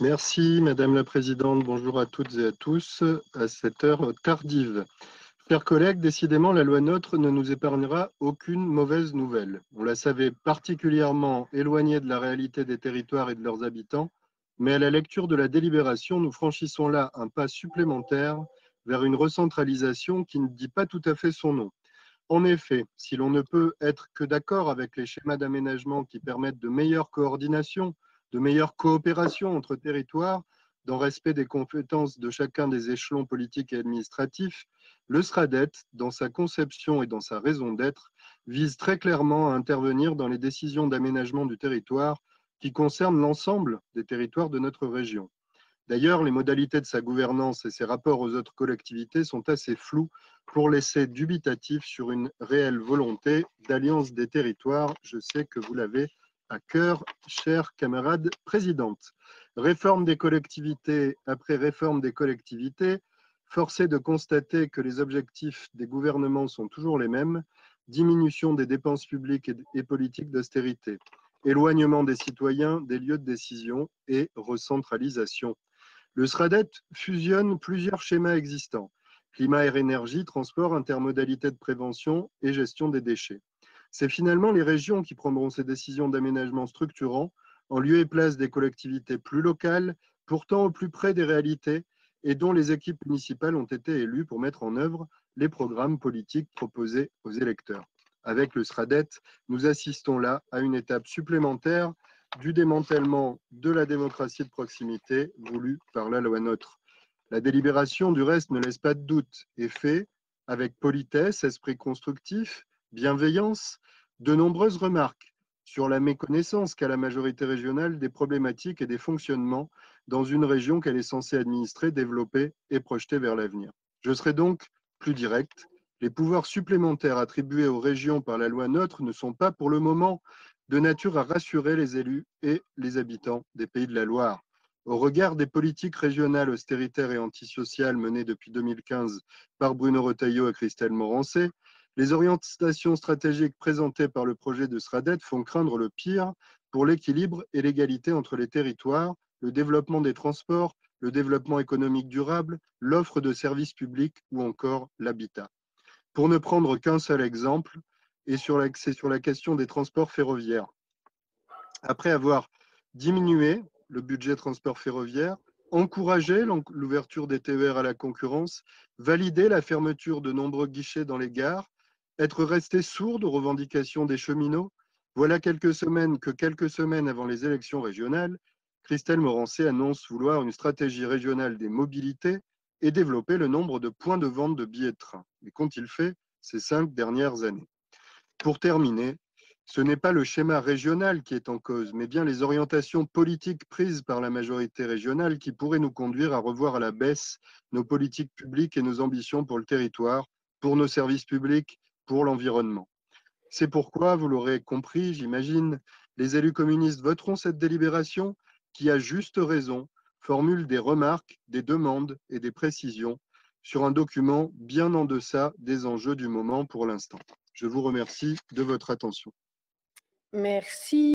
Merci Madame la Présidente. Bonjour à toutes et à tous à cette heure tardive. Chers collègues, décidément, la loi NOTRe ne nous épargnera aucune mauvaise nouvelle. On la savait particulièrement éloignée de la réalité des territoires et de leurs habitants, mais à la lecture de la délibération, nous franchissons là un pas supplémentaire vers une recentralisation qui ne dit pas tout à fait son nom. En effet, si l'on ne peut être que d'accord avec les schémas d'aménagement qui permettent de meilleures coordinations, de meilleure coopération entre territoires, dans respect des compétences de chacun des échelons politiques et administratifs, le SRADET, dans sa conception et dans sa raison d'être, vise très clairement à intervenir dans les décisions d'aménagement du territoire qui concernent l'ensemble des territoires de notre région. D'ailleurs, les modalités de sa gouvernance et ses rapports aux autres collectivités sont assez floues pour laisser dubitatif sur une réelle volonté d'alliance des territoires. Je sais que vous l'avez à cœur, chère camarade présidente. Réforme des collectivités après réforme des collectivités, forcé de constater que les objectifs des gouvernements sont toujours les mêmes, diminution des dépenses publiques et politiques d'austérité, éloignement des citoyens des lieux de décision et recentralisation. Le SRADET fusionne plusieurs schémas existants, climat, air, énergie, transport, intermodalité de prévention et gestion des déchets. C'est finalement les régions qui prendront ces décisions d'aménagement structurant en lieu et place des collectivités plus locales, pourtant au plus près des réalités et dont les équipes municipales ont été élues pour mettre en œuvre les programmes politiques proposés aux électeurs. Avec le SRADET, nous assistons là à une étape supplémentaire du démantèlement de la démocratie de proximité voulue par la loi NOTRe. La délibération, du reste, ne laisse pas de doute et fait, avec politesse, esprit constructif, bienveillance, de nombreuses remarques sur la méconnaissance qu'a la majorité régionale des problématiques et des fonctionnements dans une région qu'elle est censée administrer, développer et projeter vers l'avenir. Je serai donc plus direct. Les pouvoirs supplémentaires attribués aux régions par la loi NOTRe ne sont pas pour le moment de nature à rassurer les élus et les habitants des pays de la Loire. Au regard des politiques régionales austéritaires et antisociales menées depuis 2015 par Bruno Retailleau et Christelle Morancé, les orientations stratégiques présentées par le projet de SRADET font craindre le pire pour l'équilibre et l'égalité entre les territoires, le développement des transports, le développement économique durable, l'offre de services publics ou encore l'habitat. Pour ne prendre qu'un seul exemple, et c'est sur la question des transports ferroviaires. Après avoir diminué le budget transport ferroviaire, encouragé l'ouverture des TER à la concurrence, validé la fermeture de nombreux guichets dans les gares, être resté sourde aux revendications des cheminots Voilà quelques semaines que quelques semaines avant les élections régionales, Christelle Morancé annonce vouloir une stratégie régionale des mobilités et développer le nombre de points de vente de billets de train. Mais qu'ont-ils fait ces cinq dernières années? Pour terminer, ce n'est pas le schéma régional qui est en cause, mais bien les orientations politiques prises par la majorité régionale qui pourraient nous conduire à revoir à la baisse nos politiques publiques et nos ambitions pour le territoire, pour nos services publics pour l'environnement. C'est pourquoi, vous l'aurez compris, j'imagine, les élus communistes voteront cette délibération qui, à juste raison, formule des remarques, des demandes et des précisions sur un document bien en deçà des enjeux du moment pour l'instant. Je vous remercie de votre attention. Merci.